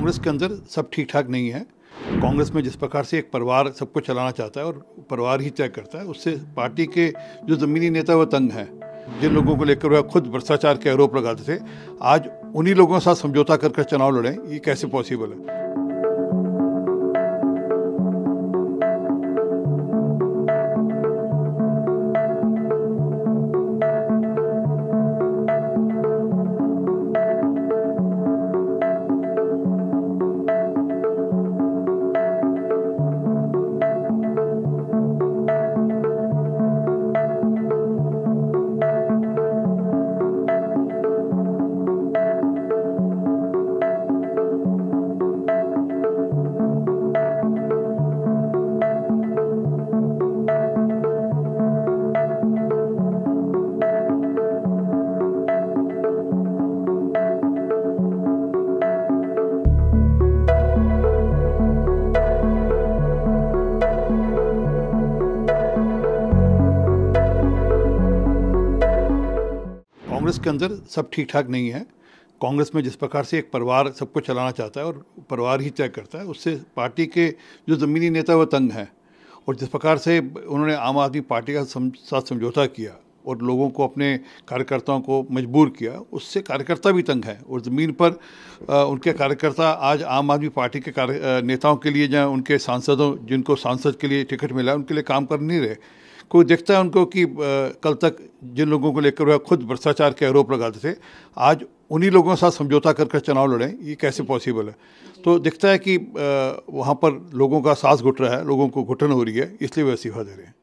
कांग्रेस के अंदर सब ठीक ठाक नहीं है। कांग्रेस में जिस प्रकार से एक परिवार सबको चलाना चाहता है और परिवार ही तय करता है, उससे पार्टी के जो ज़मीनी नेता वो तंग हैं। जिन लोगों को लेकर वह खुद भ्रष्टाचार के आरोप लगाते थे, आज उन्हीं लोगों के साथ समझौता कर कर चुनाव लड़ें, ये कैसे पॉसिबल है? कांग्रेस के अंदर सब ठीक ठाक नहीं है। कांग्रेस में जिस प्रकार से एक परिवार सबको चलाना चाहता है और परिवार ही तय करता है उससे पार्टी के जो ज़मीनी नेता वो तंग हैं। और जिस प्रकार से उन्होंने आम आदमी पार्टी का सम, साथ समझौता किया और लोगों को अपने कार्यकर्ताओं को मजबूर किया उससे कार्यकर्ता भी तंग है। और ज़मीन पर आ, उनके कार्यकर्ता आज आम आदमी पार्टी के कार्य नेताओं के लिए जहाँ उनके सांसदों जिनको सांसद के लिए टिकट मिला उनके लिए काम कर नहीं रहे। कोई देखता है उनको कि कल तक जिन लोगों को लेकर वह खुद भ्रष्टाचार के आरोप लगाते थे, आज उन्हीं लोगों के साथ समझौता कर कर चुनाव लड़ें ये कैसे पॉसिबल है? तो दिखता है कि वहाँ पर लोगों का सांस घुट रहा है, लोगों को घुटन हो रही है, इसलिए वह इस्तीफा दे रहे हैं।